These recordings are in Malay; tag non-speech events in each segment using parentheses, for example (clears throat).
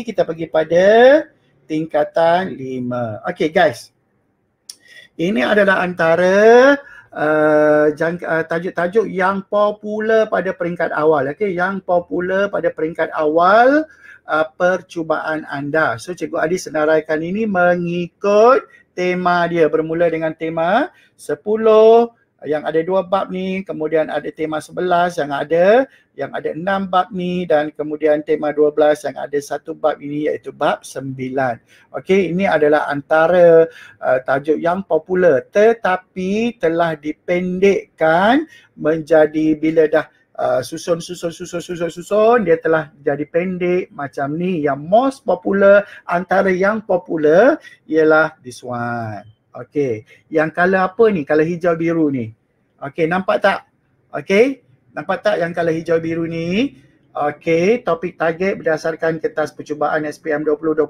kita pergi pada tingkatan lima. Okay guys. Ini adalah antara uh, uh, tajuk-tajuk yang popular pada peringkat awal. Okay, yang popular pada peringkat awal uh, percubaan anda. So Cikgu Adi senaraikan ini mengikut tema dia bermula dengan tema 10 yang ada dua bab ni, kemudian ada tema 11 yang ada yang ada enam bab ni dan kemudian tema 12 yang ada satu bab ini iaitu bab 9. Okey, ini adalah antara uh, tajuk yang popular tetapi telah dipendekkan menjadi bila dah uh, susun susun susun susun susun dia telah jadi pendek macam ni yang most popular antara yang popular ialah this one. Okey, yang color apa ni? Color hijau biru ni. Okey, nampak tak? Okey, nampak tak yang color hijau biru ni? Okey, topik target berdasarkan kertas percubaan SPM 2020.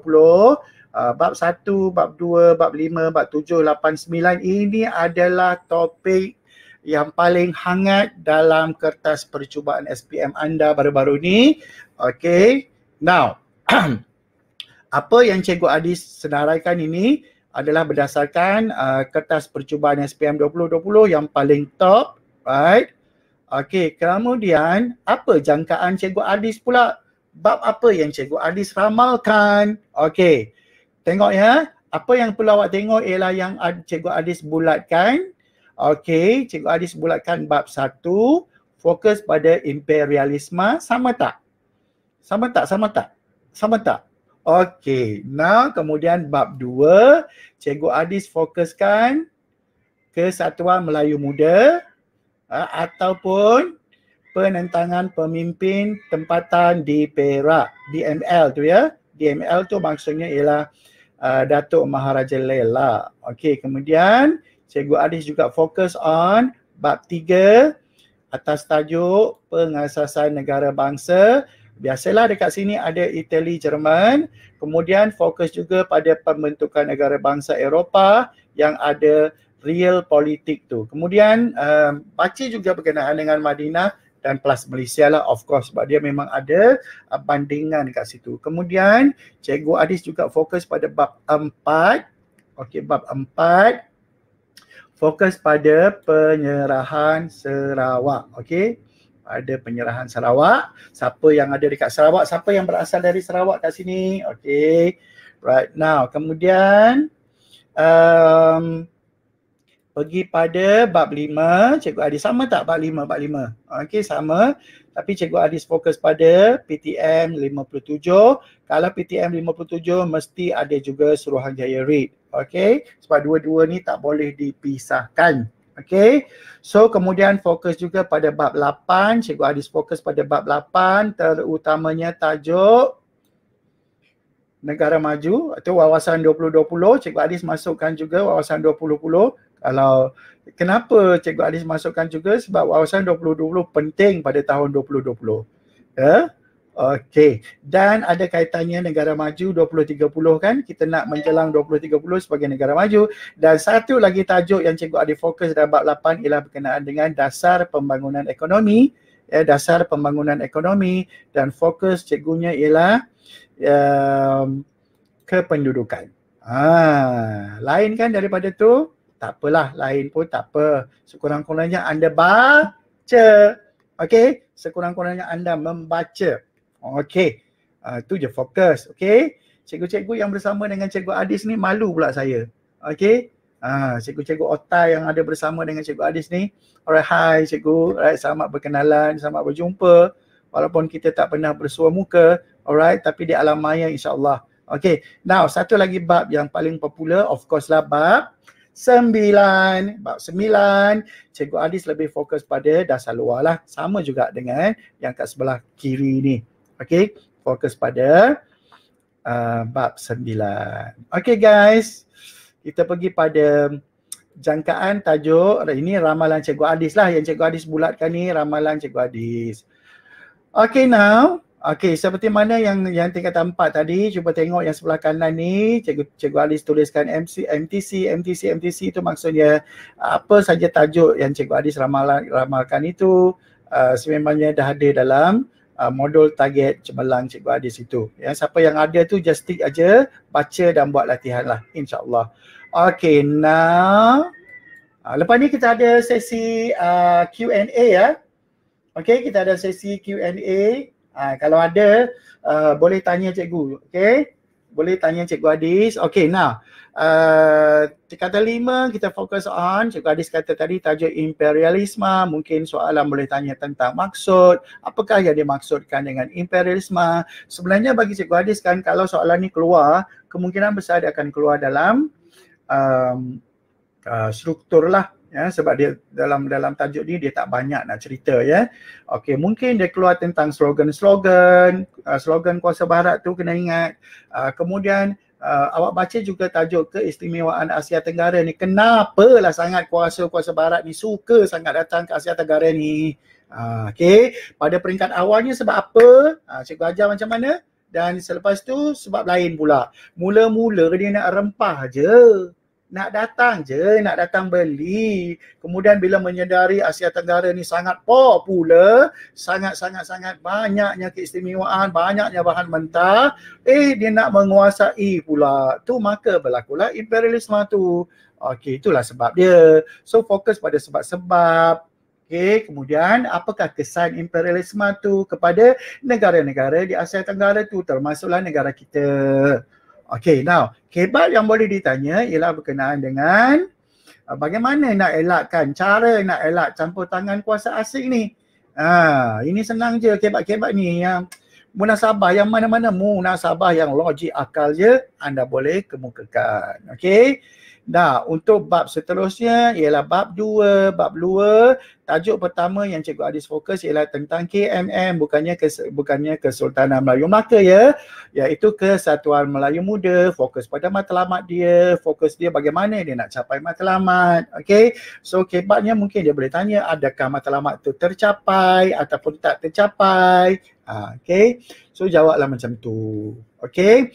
Uh, bab 1, bab 2, bab 5, bab 7, 8, 9 ini adalah topik yang paling hangat dalam kertas percubaan SPM anda baru-baru ni. Okey, now (clears throat) apa yang Cikgu Adis senaraikan ini adalah berdasarkan uh, kertas percubaan SPM 2020 yang paling top, right? Okey, kemudian apa jangkaan Cikgu Adis pula? Bab apa yang Cikgu Adis ramalkan? Okey, tengok ya. Apa yang perlu awak tengok ialah yang Cikgu Adis bulatkan. Okey, Cikgu Adis bulatkan bab satu, fokus pada imperialisme. Sama tak? Sama tak? Sama tak? Sama tak? Okey, now kemudian bab dua, Cikgu Adis fokuskan kesatuan Melayu Muda uh, ataupun penentangan pemimpin tempatan di Perak, DML tu ya. DML tu maksudnya ialah uh, Datuk Maharaja Lela. Okey, kemudian Cikgu Adis juga fokus on bab tiga atas tajuk pengasasan negara bangsa Biasalah dekat sini ada Itali, Jerman. Kemudian fokus juga pada pembentukan negara bangsa Eropah yang ada real politik tu. Kemudian um, baca juga berkenaan dengan Madinah dan plus Malaysia lah of course sebab dia memang ada uh, bandingan dekat situ. Kemudian Cikgu Adis juga fokus pada bab empat. Okey, bab empat. Fokus pada penyerahan Sarawak. Okey ada penyerahan Sarawak. Siapa yang ada dekat Sarawak, siapa yang berasal dari Sarawak kat sini? Okay. Right now, kemudian um, pergi pada bab lima. Cikgu Adis sama tak bab lima, bab lima? Okay, sama. Tapi Cikgu Adis fokus pada PTM 57. Kalau PTM 57 mesti ada juga Suruhanjaya Read. Okay, sebab dua-dua ni tak boleh dipisahkan. Okay, so kemudian fokus juga pada bab 8. Cikgu Adis fokus pada bab 8 terutamanya tajuk negara maju atau wawasan 2020. Cikgu Adis masukkan juga wawasan 2020. Kalau kenapa Cikgu Adis masukkan juga sebab wawasan 2020 penting pada tahun 2020. Ya. Okey. Dan ada kaitannya negara maju 2030 kan? Kita nak menjelang 2030 sebagai negara maju. Dan satu lagi tajuk yang cikgu ada fokus dalam bab 8 ialah berkenaan dengan dasar pembangunan ekonomi. Ya, dasar pembangunan ekonomi dan fokus cikgunya ialah um, kependudukan. Ha, lain kan daripada tu? Tak apalah, lain pun tak apa. Sekurang-kurangnya anda baca. Okey, sekurang-kurangnya anda membaca. Okey. Uh, tu je fokus. Okey. Cikgu-cikgu yang bersama dengan Cikgu Adis ni malu pula saya. Okey. Uh, cikgu-cikgu otai yang ada bersama dengan Cikgu Adis ni. Alright, hi cikgu. Alright, selamat berkenalan, selamat berjumpa. Walaupun kita tak pernah bersua muka. Alright, tapi di alam maya insyaAllah. Okay, now satu lagi bab yang paling popular of course lah bab sembilan. Bab sembilan, Cikgu Adis lebih fokus pada dasar luar lah. Sama juga dengan yang kat sebelah kiri ni. Okay, fokus pada uh, bab sembilan. Okay guys, kita pergi pada jangkaan tajuk. Ini ramalan Cikgu Adis lah yang Cikgu Adis bulatkan ni ramalan Cikgu Adis. Okay now, okay seperti mana yang yang tingkatan empat tadi, cuba tengok yang sebelah kanan ni, Cikgu, Cikgu Adis tuliskan MC, MTC, MTC, MTC itu maksudnya apa saja tajuk yang Cikgu Adis ramalan, ramalkan itu uh, sememangnya dah ada dalam uh, modul target cemerlang Cikgu Adis itu. Ya, siapa yang ada tu just stick aja, baca dan buat latihan lah insyaAllah. Okay, now uh, lepas ni kita ada sesi uh, Q&A ya. Okay, kita ada sesi Q&A. Uh, kalau ada, uh, boleh tanya cikgu. Okay, boleh tanya cikgu Adis. Okay, now uh, kata lima kita fokus on Cikgu Adis kata tadi tajuk imperialisme mungkin soalan boleh tanya tentang maksud apakah yang dimaksudkan dengan imperialisme sebenarnya bagi Cikgu Adis kan kalau soalan ni keluar kemungkinan besar dia akan keluar dalam um, uh, struktur lah ya sebab dia dalam dalam tajuk ni dia tak banyak nak cerita ya. Okey, mungkin dia keluar tentang slogan-slogan, uh, slogan kuasa barat tu kena ingat. Uh, kemudian uh, awak baca juga tajuk keistimewaan Asia Tenggara ni. Kenapalah sangat kuasa-kuasa barat ni suka sangat datang ke Asia Tenggara ni? Uh, okay, pada peringkat awalnya sebab apa? Uh, cikgu ajar macam mana? Dan selepas tu sebab lain pula. Mula-mula dia nak rempah je nak datang je, nak datang beli. Kemudian bila menyedari Asia Tenggara ni sangat popular, sangat-sangat-sangat banyaknya keistimewaan, banyaknya bahan mentah, eh dia nak menguasai pula. Tu maka berlakulah imperialisme tu. Okey, itulah sebab dia. So fokus pada sebab-sebab. Okey, kemudian apakah kesan imperialisme tu kepada negara-negara di Asia Tenggara tu termasuklah negara kita. Okay, now kebat yang boleh ditanya ialah berkenaan dengan uh, bagaimana nak elakkan, cara nak elak campur tangan kuasa asing ni. Ha, ini senang je kebat-kebat ni yang munasabah yang mana-mana munasabah yang logik akal je anda boleh kemukakan. Okay. Nah, untuk bab seterusnya ialah bab dua, bab dua. Tajuk pertama yang Cikgu Adis fokus ialah tentang KMM bukannya kes, bukannya Kesultanan Melayu Melaka ya. Iaitu Kesatuan Melayu Muda, fokus pada matlamat dia, fokus dia bagaimana dia nak capai matlamat. Okay, so kebatnya mungkin dia boleh tanya adakah matlamat tu tercapai ataupun tak tercapai. Ha, okay, so jawablah macam tu. Okay.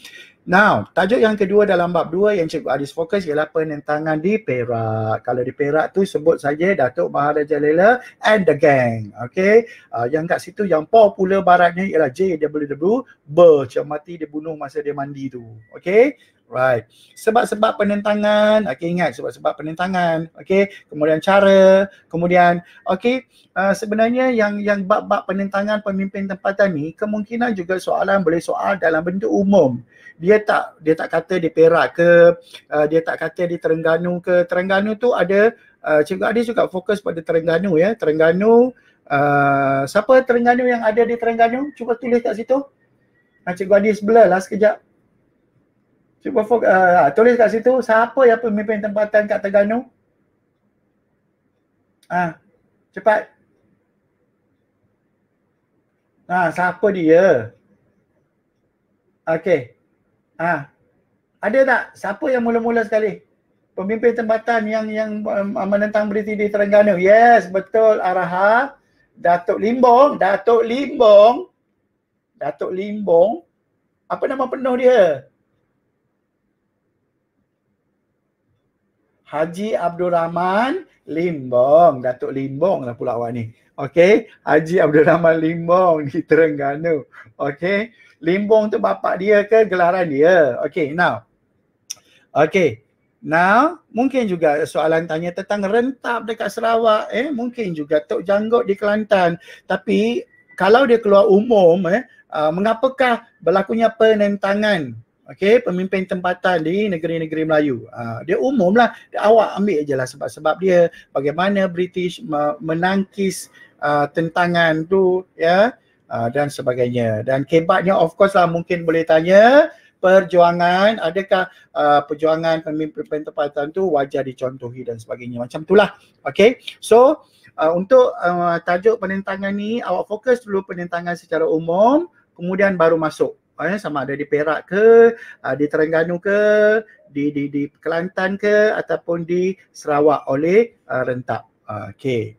Now, tajuk yang kedua dalam bab dua yang Cikgu Adis fokus ialah penentangan di Perak. Kalau di Perak tu sebut saja Datuk Maharaja Lela and the gang. Okay. Uh, yang kat situ yang popular baratnya ialah JWW bercermati dibunuh masa dia mandi tu. Okay. Right. Sebab-sebab penentangan, okay ingat sebab-sebab penentangan, okay. Kemudian cara, kemudian, okay. Uh, sebenarnya yang yang bab-bab penentangan pemimpin tempatan ni kemungkinan juga soalan boleh soal dalam bentuk umum dia tak dia tak kata di Perak ke uh, dia tak kata di Terengganu ke Terengganu tu ada uh, Cikgu Adi juga fokus pada Terengganu ya Terengganu uh, siapa Terengganu yang ada di Terengganu cuba tulis kat situ uh, Cikgu Adi sebelah lah sekejap cuba uh, tulis kat situ siapa yang pemimpin tempatan kat Terengganu ah cepat ah siapa dia Okay. Ha. Ada tak siapa yang mula-mula sekali? Pemimpin tempatan yang yang um, menentang beriti di Terengganu. Yes, betul Araha. Datuk Limbong, Datuk Limbong. Datuk Limbong. Apa nama penuh dia? Haji Abdul Rahman Limbong. Datuk Limbong lah pula awak ni. Okay. Haji Abdul Rahman Limbong di Terengganu. Okay. Limbong tu bapak dia ke gelaran dia. Okay, now. Okay. Now, mungkin juga soalan tanya tentang rentap dekat Sarawak. Eh, mungkin juga Tok Janggut di Kelantan. Tapi kalau dia keluar umum, eh, uh, mengapakah berlakunya penentangan okay, pemimpin tempatan di negeri-negeri Melayu. Uh, dia umum lah. Dia awak ambil je lah sebab-sebab dia bagaimana British menangkis uh, tentangan tu. ya. Yeah uh, dan sebagainya. Dan kebatnya of course lah mungkin boleh tanya perjuangan adakah uh, perjuangan pemimpin tempatan tu wajar dicontohi dan sebagainya macam itulah okey so uh, untuk uh, tajuk penentangan ni awak fokus dulu penentangan secara umum kemudian baru masuk eh, sama ada di Perak ke uh, di Terengganu ke di di di Kelantan ke ataupun di Sarawak oleh uh, rentap uh, okey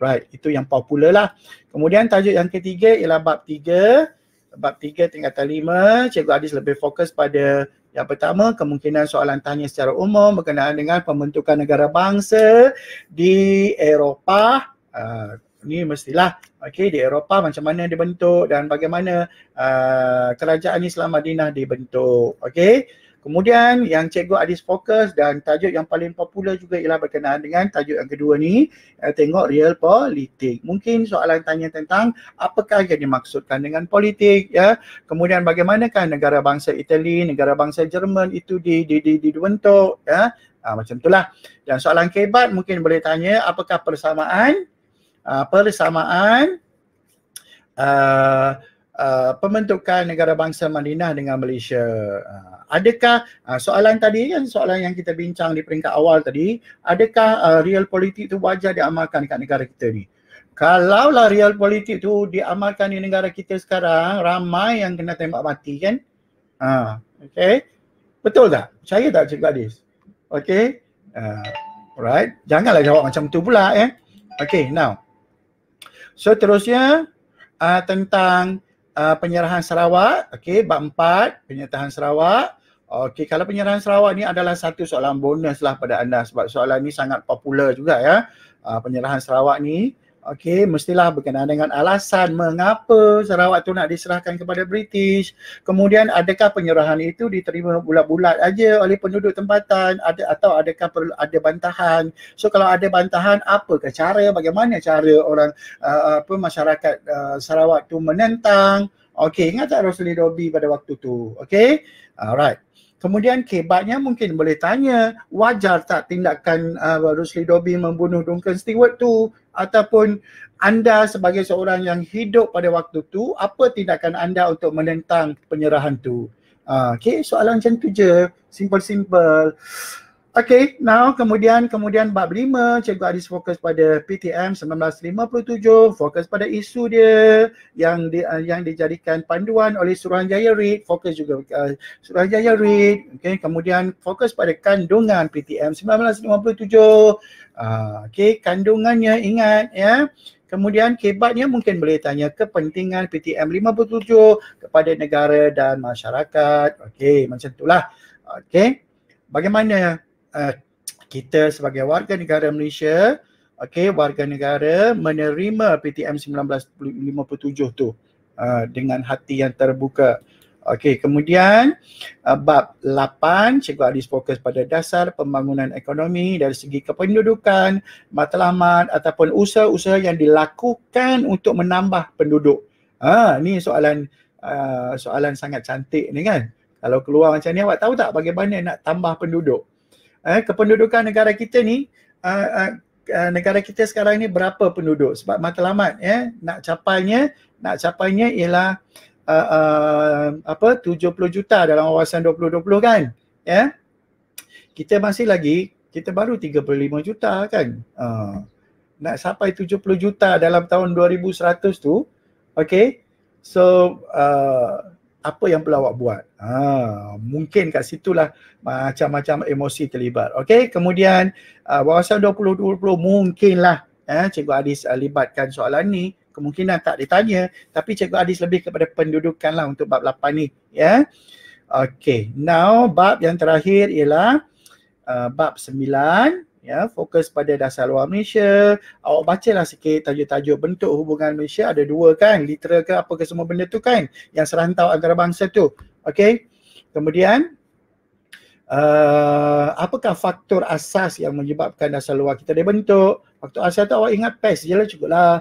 Right, itu yang popular lah. Kemudian tajuk yang ketiga ialah bab tiga. Bab tiga tingkatan lima, Cikgu Adis lebih fokus pada yang pertama, kemungkinan soalan tanya secara umum berkenaan dengan pembentukan negara bangsa di Eropah. Uh, ni mestilah okey di Eropah macam mana dibentuk dan bagaimana uh, kerajaan Islam Madinah dibentuk okey Kemudian yang Cikgu Adis fokus dan tajuk yang paling popular juga ialah berkenaan dengan tajuk yang kedua ni uh, tengok real politik. Mungkin soalan tanya tentang apakah yang dimaksudkan dengan politik ya. Kemudian bagaimanakah negara bangsa Itali, negara bangsa Jerman itu di di di, di dibentuk ya. Uh, macam itulah. Dan soalan kebat mungkin boleh tanya apakah persamaan uh, persamaan uh, uh, pembentukan negara bangsa Madinah dengan Malaysia. Uh, adakah uh, soalan tadi kan soalan yang kita bincang di peringkat awal tadi adakah uh, real politik tu wajar diamalkan dekat negara kita ni? Kalaulah real politik tu diamalkan di negara kita sekarang ramai yang kena tembak mati kan? Ha okey. Betul tak? Percaya tak cikgu Adis okey. Uh, alright. Janganlah jawab macam tu pula eh. Okey now so terusnya uh, tentang uh, penyerahan Sarawak. Okey bab 4 penyertaan Sarawak. Okey, kalau penyerahan Sarawak ni adalah satu soalan bonus lah pada anda sebab soalan ni sangat popular juga ya. Uh, penyerahan Sarawak ni, okey, mestilah berkenaan dengan alasan mengapa Sarawak tu nak diserahkan kepada British. Kemudian adakah penyerahan itu diterima bulat-bulat aja oleh penduduk tempatan ada atau adakah perlu ada bantahan. So kalau ada bantahan, apakah cara, bagaimana cara orang uh, apa masyarakat uh, Sarawak tu menentang? Okey, ingat tak Rosli Dobi pada waktu tu? Okey? Alright. Kemudian kebatnya mungkin boleh tanya wajar tak tindakan uh, Rusli Dobi membunuh Duncan Stewart tu ataupun anda sebagai seorang yang hidup pada waktu tu apa tindakan anda untuk menentang penyerahan tu? Uh, okay, soalan macam tu je. Simple-simple. Okay, now kemudian kemudian bab lima, Cikgu Adis fokus pada PTM 1957, fokus pada isu dia yang di, uh, yang dijadikan panduan oleh Suruhanjaya Reid, fokus juga uh, Suruhanjaya Reid. Okay, kemudian fokus pada kandungan PTM 1957. Uh, okay, kandungannya ingat ya. Kemudian kebatnya mungkin boleh tanya kepentingan PTM 57 kepada negara dan masyarakat. Okay, macam itulah. Okay, bagaimana uh, kita sebagai warga negara Malaysia, okey, warga negara menerima PTM 1957 tu uh, dengan hati yang terbuka. Okey, kemudian uh, bab 8 Cikgu Adis fokus pada dasar pembangunan ekonomi dari segi kependudukan, matlamat ataupun usaha-usaha yang dilakukan untuk menambah penduduk. Ha, ni soalan uh, soalan sangat cantik ni kan. Kalau keluar macam ni awak tahu tak bagaimana nak tambah penduduk? Eh, kependudukan negara kita ni uh, uh, negara kita sekarang ni berapa penduduk? Sebab matlamat ya nak capainya nak capainya ialah uh, uh, apa 70 juta dalam wawasan 2020 kan ya. Kita masih lagi kita baru 35 juta kan. Uh, nak sampai 70 juta dalam tahun 2100 tu okey. So uh, apa yang perlu awak buat. Ha, mungkin kat situlah macam-macam emosi terlibat. Okey, kemudian uh, wawasan 2020 mungkinlah eh, Cikgu Adis uh, libatkan soalan ni. Kemungkinan tak ditanya tapi Cikgu Adis lebih kepada pendudukan lah untuk bab 8 ni. Ya. Yeah? Okey, now bab yang terakhir ialah uh, bab 9 ya fokus pada dasar luar Malaysia. Awak bacalah sikit tajuk-tajuk bentuk hubungan Malaysia. Ada dua kan literal ke apa ke semua benda tu kan yang serantau antara bangsa tu. Okey kemudian uh, apakah faktor asas yang menyebabkan dasar luar kita dibentuk? Faktor asas tu awak ingat PES je lah cukup lah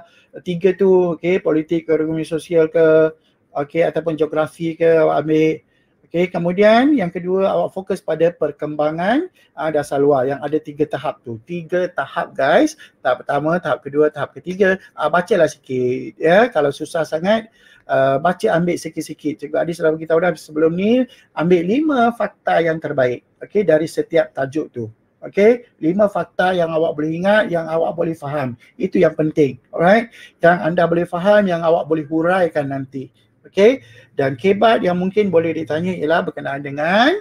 tiga tu. Okey politik ekonomi sosial ke? Okey ataupun geografi ke awak ambil Okay, kemudian yang kedua awak fokus pada perkembangan uh, dasar luar yang ada tiga tahap tu. Tiga tahap guys. Tahap pertama, tahap kedua, tahap ketiga. Uh, bacalah sikit ya. Kalau susah sangat, uh, baca ambil sikit-sikit. Cikgu Adi sudah beritahu dah sebelum ni, ambil lima fakta yang terbaik okay, dari setiap tajuk tu. Okay, lima fakta yang awak boleh ingat, yang awak boleh faham. Itu yang penting. Alright, yang anda boleh faham, yang awak boleh huraikan nanti. Okay, dan kebat yang mungkin boleh ditanya ialah berkenaan dengan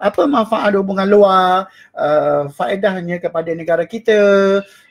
apa manfaat hubungan luar, uh, faedahnya kepada negara kita,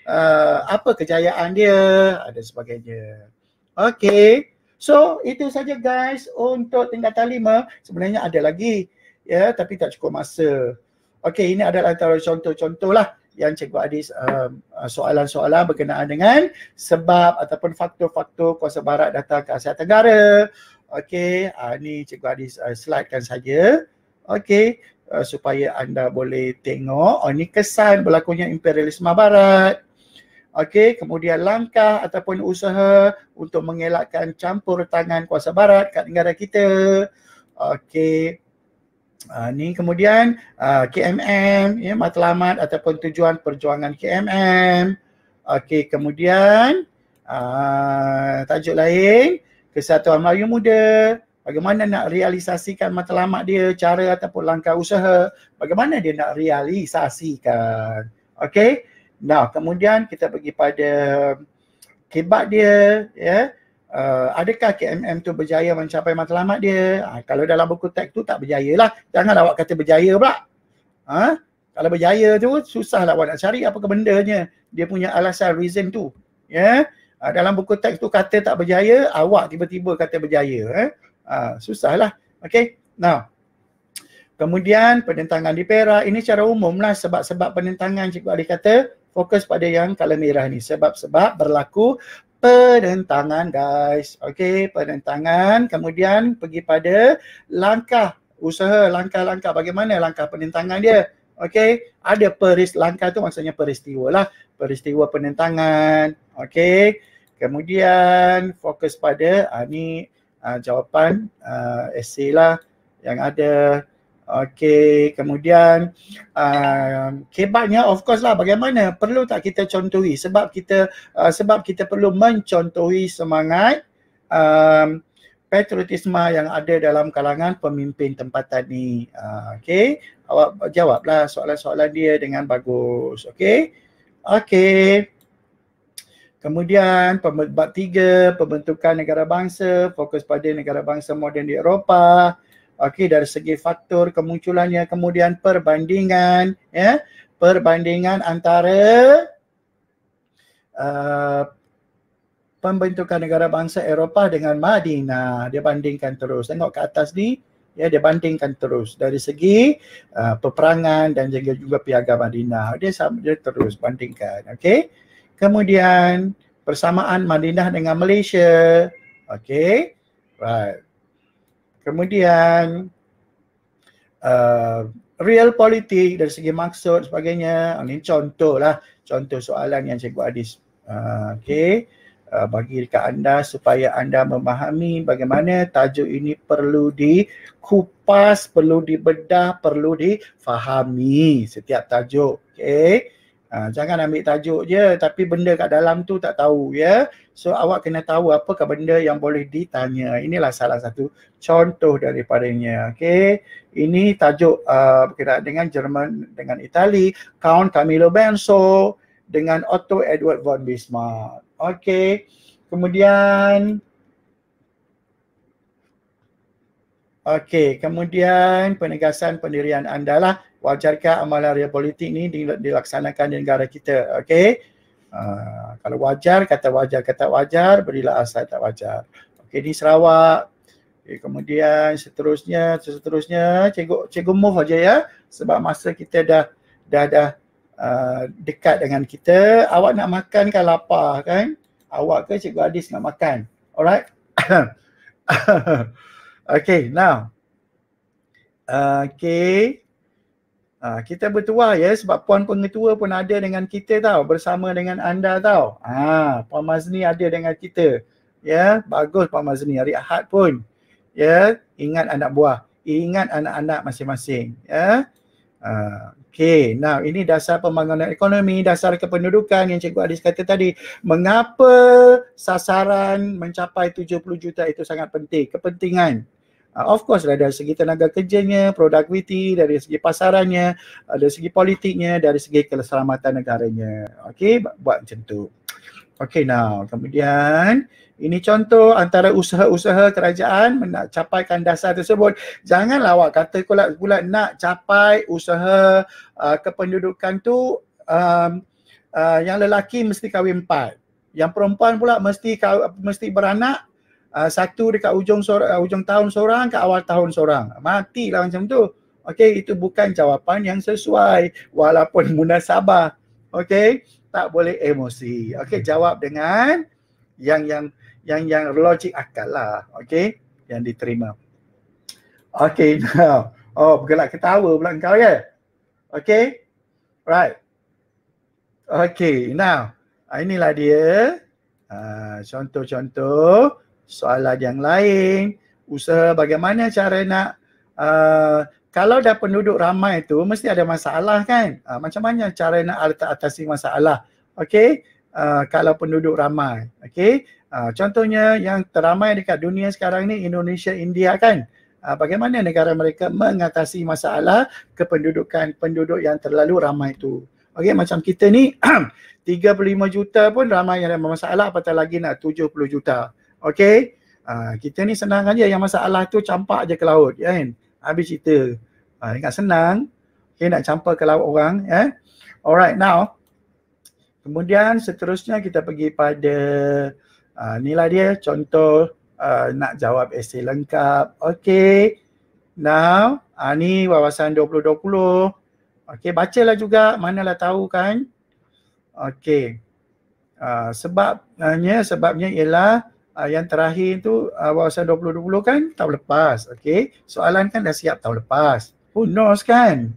uh, apa kejayaan dia, ada sebagainya. Okay, so itu saja guys untuk tingkatan lima. Sebenarnya ada lagi ya, tapi tak cukup masa. Okay, ini adalah antara contoh-contoh lah yang Cikgu Adis uh, soalan-soalan berkenaan dengan sebab ataupun faktor-faktor kuasa barat datang ke Asia Tenggara. Okey, uh, ni Cikgu Adis uh, slidekan saja. Okey, uh, supaya anda boleh tengok. Oh, ni kesan berlakunya imperialisme barat. Okey, kemudian langkah ataupun usaha untuk mengelakkan campur tangan kuasa barat kat negara kita. Okey, Uh, ni kemudian uh, KMM ya matlamat ataupun tujuan perjuangan KMM. Okey kemudian uh, tajuk lain Kesatuan Melayu Muda. Bagaimana nak realisasikan matlamat dia, cara ataupun langkah usaha, bagaimana dia nak realisasikan. Okey. Nah, kemudian kita pergi pada kebat dia ya uh, adakah KMM tu berjaya mencapai matlamat dia? Uh, kalau dalam buku teks tu tak berjaya lah. Jangan awak kata berjaya pula. Ha? Kalau berjaya tu susahlah awak nak cari apa bendanya. Dia punya alasan reason tu. Ya. Yeah? Uh, dalam buku teks tu kata tak berjaya, awak tiba-tiba kata berjaya. Eh? Uh, susahlah. Okay. Now. Kemudian penentangan di Perak. Ini secara umum lah sebab-sebab penentangan Cikgu Ali kata fokus pada yang kala merah ni. Sebab-sebab berlaku penentangan guys. Okey, penentangan kemudian pergi pada langkah usaha, langkah-langkah bagaimana langkah penentangan dia. Okey, ada peris langkah tu maksudnya peristiwa lah, peristiwa penentangan. Okey. Kemudian fokus pada uh, ni uh, jawapan uh, esei lah yang ada Okey, kemudian uh, kebatnya of course lah bagaimana perlu tak kita contohi sebab kita uh, sebab kita perlu mencontohi semangat um, patriotisme yang ada dalam kalangan pemimpin tempatan ni. Uh, Okey, awak jawablah soalan-soalan dia dengan bagus. Okey. Okey. Kemudian bab tiga, pembentukan negara bangsa, fokus pada negara bangsa moden di Eropah okey dari segi faktor kemunculannya kemudian perbandingan ya perbandingan antara uh, pembentukan negara bangsa Eropah dengan Madinah. Dia bandingkan terus. Tengok ke atas ni ya dia bandingkan terus. Dari segi uh, peperangan dan juga juga piagam Madinah. Dia dia terus bandingkan okey? Kemudian persamaan Madinah dengan Malaysia. Okey? Right Kemudian uh, real politik dari segi maksud sebagainya. Ini contoh lah, contoh soalan yang Cikgu Adis uh, okay, uh, bagi dekat anda supaya anda memahami bagaimana tajuk ini perlu dikupas, perlu dibedah, perlu difahami setiap tajuk. Okay. Ha, jangan ambil tajuk je tapi benda kat dalam tu tak tahu ya. So awak kena tahu apakah benda yang boleh ditanya. Inilah salah satu contoh daripadanya. Okay. Ini tajuk uh, berkaitan dengan Jerman dengan Itali. Count Camillo Benso dengan Otto Edward von Bismarck. Okay. Kemudian Okey, kemudian penegasan pendirian anda lah wajarkah amalan real politik ni dilaksanakan di negara kita okey? Uh, kalau wajar kata wajar kata wajar berilah asal tak wajar. Okey di Sarawak okay, kemudian seterusnya seterusnya cikgu cikgu move aja ya sebab masa kita dah dah dah uh, dekat dengan kita awak nak makan kan lapar kan? Awak ke cikgu Adis nak makan? Alright? (coughs) Okay now Okay, Ha, kita bertuah ya sebab puan pengetua pun ada dengan kita tau bersama dengan anda tau. Ha, puan Mazni ada dengan kita. Ya, bagus puan Mazni hari Ahad pun. Ya, ingat anak buah, ingat anak-anak masing-masing, ya. Ha, okay, now ini dasar pembangunan ekonomi, dasar kependudukan yang Cikgu Adis kata tadi. Mengapa sasaran mencapai 70 juta itu sangat penting? Kepentingan. Uh, of course lah dari segi tenaga kerjanya, productivity, dari segi pasarannya, uh, dari segi politiknya, dari segi keselamatan negaranya. Okay, buat macam tu. Okay now, kemudian ini contoh antara usaha-usaha kerajaan nak capaikan dasar tersebut. Janganlah awak kata pula nak capai usaha uh, kependudukan tu um, uh, yang lelaki mesti kahwin empat. Yang perempuan pula mesti mesti beranak uh, satu dekat ujung sor- uh, ujung tahun seorang ke awal tahun seorang. Matilah macam tu. Okey, itu bukan jawapan yang sesuai walaupun munasabah. Okay, tak boleh emosi. Okay, jawab dengan yang yang yang yang logik akal lah. Okay, yang diterima. Okay, now. Oh, bergelak ketawa pula kau ya. Okay, right. Okay, now. Inilah dia. Uh, contoh-contoh soalan yang lain. Usaha bagaimana cara nak uh, kalau dah penduduk ramai tu mesti ada masalah kan? Uh, macam mana cara nak atasi masalah? Okey, uh, kalau penduduk ramai. Okey, uh, contohnya yang teramai dekat dunia sekarang ni Indonesia, India kan? Uh, bagaimana negara mereka mengatasi masalah kependudukan penduduk yang terlalu ramai tu? Okey, macam kita ni (clears throat) 35 juta pun ramai yang ada masalah apatah lagi nak 70 juta. Okey, uh, kita ni senang aja yang masalah tu campak je ke laut kan? habis cerita. Ha, ingat senang. Okay, nak campur ke laut orang. Eh? Alright, now. Kemudian seterusnya kita pergi pada uh, inilah dia contoh uh, nak jawab esei lengkap. Okay. Now, uh, ni wawasan 2020. Okay, bacalah juga. Manalah tahu kan. Okay. Uh, sebabnya, sebabnya ialah uh, yang terakhir tu uh, wawasan 2020 kan tahun lepas. Okay. Soalan kan dah siap tahun lepas. Who knows kan?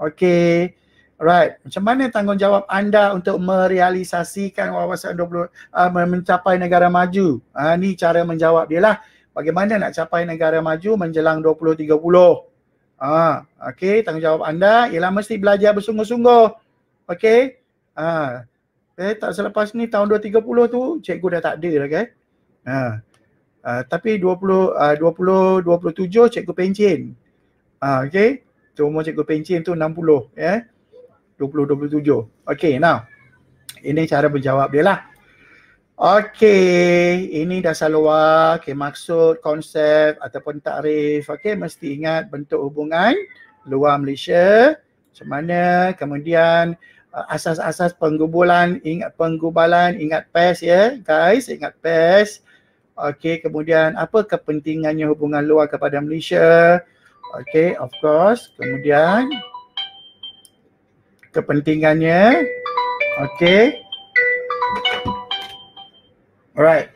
Okay. Right. Macam mana tanggungjawab anda untuk merealisasikan wawasan 20 uh, mencapai negara maju? Uh, ni cara menjawab dia lah. Bagaimana nak capai negara maju menjelang 2030? Ah, okay, tanggungjawab anda ialah mesti belajar bersungguh-sungguh. Okay. Ah, eh, tak selepas ni tahun 2030 tu cikgu dah tak ada lagi. Okay? Ha. Uh, tapi 20 uh, 20 27 cikgu pencen. Ah uh, okey. Tu umur cikgu pencen tu 60 ya. Yeah? 20 27. Okey, now. Ini cara menjawab dia lah. Okey, ini dasar luar, okay, maksud, konsep ataupun takrif. Okey, mesti ingat bentuk hubungan luar Malaysia. Macam mana, kemudian uh, asas-asas penggubalan, ingat penggubalan, ingat PES ya guys, ingat PES. Okey, kemudian apa kepentingannya hubungan luar kepada Malaysia? Okey, of course. Kemudian kepentingannya. Okey. Alright.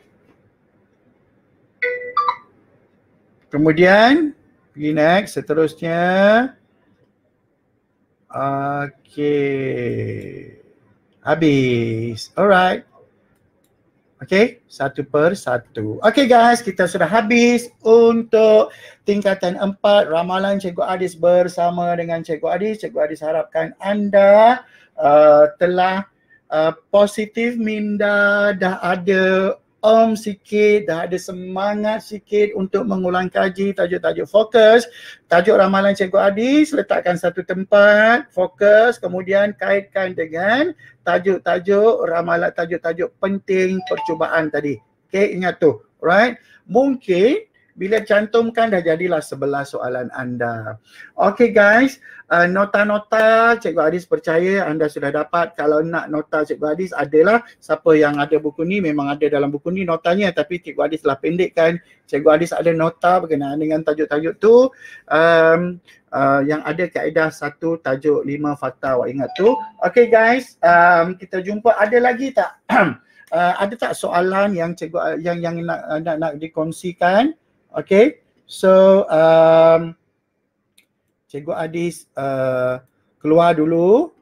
Kemudian pergi next seterusnya. Okey. Habis. Alright. Okay, satu per satu. Okay guys, kita sudah habis untuk tingkatan empat ramalan Cikgu Adis bersama dengan Cikgu Adis. Cikgu Adis harapkan anda uh, telah uh, positif minda, dah ada om sikit, dah ada semangat sikit untuk mengulang kaji tajuk-tajuk fokus. Tajuk ramalan Cikgu Adis letakkan satu tempat, fokus, kemudian kaitkan dengan tajuk-tajuk ramalan tajuk-tajuk penting percubaan tadi. Okay, ingat tu. Right? Mungkin bila cantumkan dah jadilah sebelah soalan anda. Okay guys, uh, nota-nota Cikgu Adis percaya anda sudah dapat. Kalau nak nota Cikgu Adis adalah siapa yang ada buku ni memang ada dalam buku ni notanya tapi Cikgu Adis telah pendekkan. Cikgu Adis ada nota berkenaan dengan tajuk-tajuk tu. Um, uh, yang ada kaedah satu tajuk lima fakta awak ingat tu. Okay guys, um, kita jumpa. Ada lagi tak? uh, (clears throat) ada tak soalan yang cikgu yang yang nak nak, nak dikongsikan? Okay, so um, Cikgu Adis uh, keluar dulu.